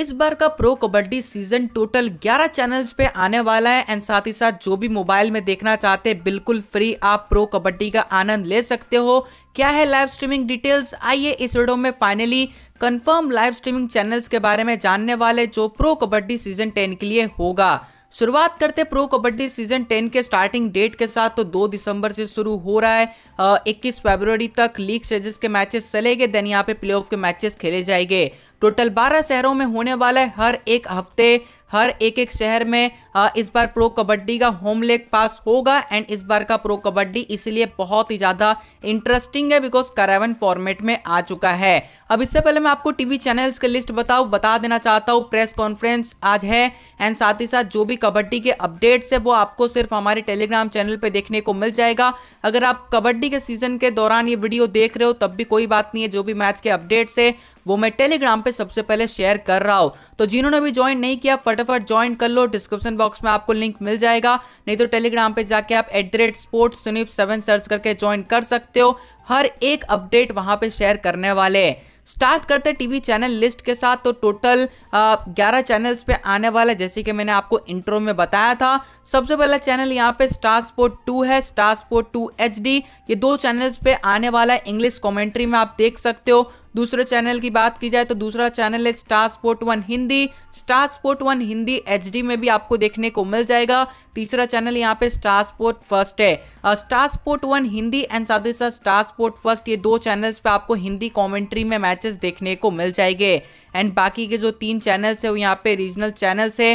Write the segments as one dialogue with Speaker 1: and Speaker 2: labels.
Speaker 1: इस बार का pro kabaddi season total 11 channels पे आने वाला है, एंड साथ ही साथ जो भी मोबाइल में देखना चाहते हैं, बिल्कुल फ्री आप प्रो कबड्डी का आनंद ले सकते हो। क्या है लाइव स्ट्रीमिंग डिटेल्स आइए इस वीडियो में finally confirm live streaming channels के बारे में जानने वाले जो प्रो कबड्डी सीज़न टेन के लिए होगा। शुरुआत करते प्रो कबड्डी सीज़न 10 के स्टार्टिंग डेट के साथ तो 2 दिसंबर से शुरू हो रहा है इक्कीस फरवरी तक लीग स्टेजेस के मैचेस चलेंगे देन यहाँ पे प्लेऑफ के मैचेस खेले जाएँगे। टोटल 12 शहरों में होने वाला है हर एक हफ़्ते, हर एक एक शहर में इस बार प्रो कबड्डी का होम लेग पास होगा एंड इस बार का प्रो कबड्डी इसलिए बहुत ही ज़्यादा इंटरेस्टिंग है बिकॉज़ करावन फॉर्मेट में आ चुका है। अब इससे पहले मैं आपको टीवी चैनल्स की लिस्ट बताऊँ, बता देना चाहता हूँ प्रेस कॉन्फ्रेंस आज है एंड साथ ही साथ जो भी कबड्डी के अपडेट्स है वो आपको सिर्फ़ हमारे टेलीग्राम चैनल पर देखने को मिल जाएगा। अगर आप कबड्डी के सीज़न के दौरान ये वीडियो देख रहे हो, तब भी कोई बात नहीं है, जो भी मैच के अपडेट्स है, वो मैं टेलीग्राम पे सबसे पहले शेयर कर रहा हूँ। तो जिन्होंने भी ज्वाइन नहीं किया, फटाफट ज्वाइन कर लो। डिस्क्रिप्शन बॉक्स में आपको लिंक मिल जाएगा। नहीं तो टेलीग्राम पे जाके आप एट द रेट स्पोर्ट्स सुनीफ सेवन सर्च करके ज्वाइन कर सकते हो। हर एक अपडेट वहाँ पे शेयर करने वाले स्टार्ट करते टीवी चैनल लिस्ट के साथ तो टोटल ग्यारह चैनल्स पे आने वाला जैसे कि मैंने आपको इंट्रो में बताया था। सबसे पहला चैनल यहाँ पे स्टार स्पोर्ट टू है। स्टार स्पोर्ट टू एच ये दो चैनल्स पे आने वाला इंग्लिश कॉमेंट्री में आप देख सकते हो। दूसरे चैनल की बात की जाए तो दूसरा चैनल है Star Sport one Hindi. Star Sport one Hindi HD में भी आपको देखने को मिल जाएगा। तीसरा चैनल यहाँ पे स्टार स्पोर्ट फ़र्स्ट है। Star Sport one Hindi and साथ ही साथ स्टार स्पोर्ट फ़र्स्ट ये दो चैनल्स पे आपको हिंदी कमेंट्री में मैचेस देखने को मिल जाएँगे। एंड बाकी के जो तीन चैनल्स है वो यहाँ पे रीजनल चैनल्स है।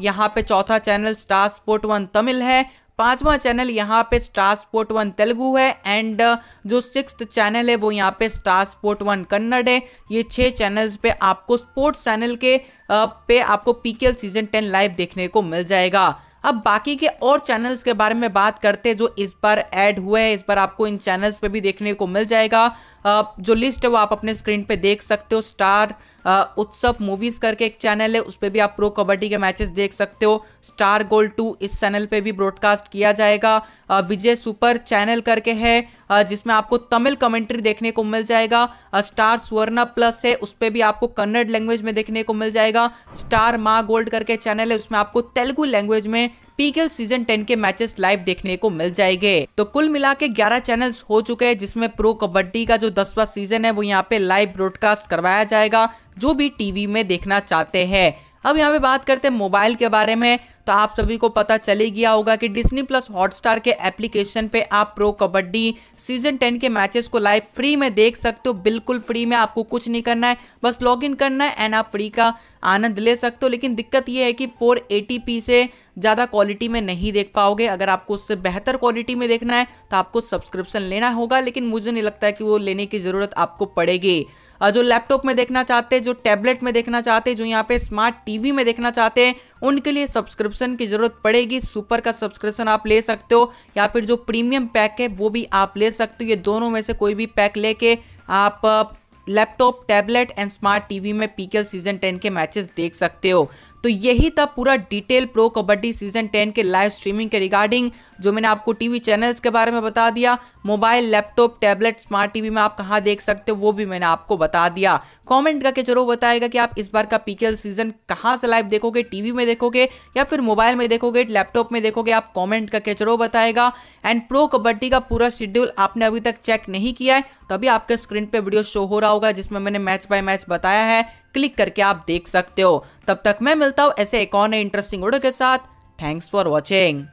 Speaker 1: यहाँ पे चौथा channel Star Sport one Tamil है। पांचवा चैनल यहाँ पे स्टार स्पोर्ट वन तेलुगु है एंड uh, जो सिक्स चैनल है वो यहाँ पे स्टार स्पोर्ट वन कन्नड़ है। ये छह चैनल्स पे आपको स्पोर्ट्स चैनल के uh, पे आपको पीकेएल सीज़न टेन लाइव देखने को मिल जाएगा। अब बाकी के और चैनल्स के बारे में बात करते हैं जो इस बार ऐड हुए हैं इस बार आपको इन चैनल्स पे भी देखने को मिल जाएगा। जो लिस्ट है वो आप अपने स्क्रीन पे देख सकते हो स्टार उत्सव मूवीज़ करके एक चैनल है, उस पर भी आप प्रो कबड्डी के मैचेस देख सकते हो। स्टार गोल्ड टू इस चैनल पे भी ब्रॉडकास्ट किया जाएगा। विजय सुपर चैनल करके है जिसमें आपको तमिल कमेंट्री देखने को मिल जाएगा। स्टार स्वर्णा प्लस है, उस पर भी आपको कन्नड़ लैंग्वेज में देखने को मिल जाएगा। स्टार माँ गोल्ड करके चैनल है, उसमें आपको तेलुगु लैंग्वेज में पीकेएल सीज़न 10 के मैचेस लाइव देखने को मिल जाएँगे। तो कुल मिला के ग्यारह चैनल्स हो चुके हैं, जिसमें प्रो कबड्डी का जो दसवा सीज़न है, वो यहाँ पे लाइव ब्रॉडकास्ट करवाया जाएगा। जो भी टीवी में देखना चाहते हैं। अब यहाँ पे बात करते हैं मोबाइल के बारे में तो आप सभी को पता चले गया होगा कि डिस्नी प्लस हॉटस्टार के एप्लीकेशन पे आप प्रो कबड्डी सीज़न टेन के मैचेस को लाइव फ्री में देख सकते हो। बिल्कुल फ्री में आपको कुछ नहीं करना है, बस लॉगिन करना है एंड आप फ्री का आनंद ले सकते हो। लेकिन दिक्कत ये है कि 480p से ज़्यादा क्वालिटी में नहीं देख पाओगे। अगर आपको उससे बेहतर क्वालिटी में देखना है तो आपको सब्सक्रिप्शन लेना होगा, लेकिन मुझे नहीं लगता है कि वो लेने की ज़रूरत आपको पड़ेगी। जो लैपटॉप में देखना चाहते हैं, जो टैबलेट में देखना चाहते हैं, जो यहाँ पे स्मार्ट टीवी में देखना चाहते हैं, उनके लिए सब्सक्रिप्शन की ज़रूरत पड़ेगी। सुपर का सब्सक्रिप्शन आप ले सकते हो या फिर जो प्रीमियम पैक है, वो भी आप ले सकते हो। ये दोनों में से कोई भी पैक लेके आप laptop, tablet and smart TV में पीकेल सीज़न 10 के मैचेस देख सकते हो। तो यही था पूरा detail pro kabaddi season ten के लाइव स्ट्रीमिंग के रिगार्डिंग जो मैंने आपको टीवी चैनल्स के बारे में बता दिया। Mobile laptop tablet smart TV में आप कहाँ देख सकते हो, वो भी मैंने आपको बता दिया। कमेंट करके ज़रूर बताएगा कि आप इस बार का पीकेएल सीज़न कहाँ से लाइव देखोगे टीवी में देखोगे या फिर मोबाइल में देखोगे लैपटॉप में देखोगे, आप कॉमेंट करके ज़रूर बताएगा। एंड प्रो कबड्डी का पूरा शेड्यूल आपने अभी तक चेक नहीं किया है। तभी आपके स्क्रीन पे वीडियो शो हो रहा होगा, जिसमें मैंने मैच बाय मैच बताया है। क्लिक करके आप देख सकते हो। तब तक मैं मिलता हूँ ऐसे एक और इंटरेस्टिंग वीडियो के साथ। Thanks for watching